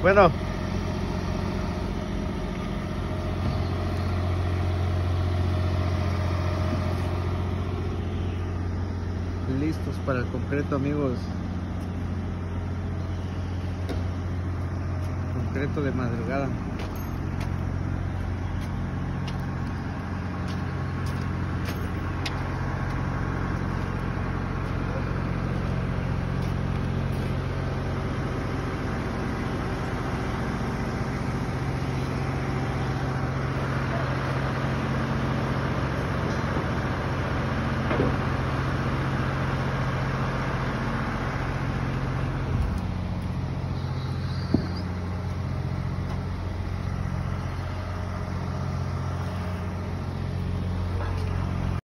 Bueno. Listos para el concreto, amigos. Concreto de madrugada. 的。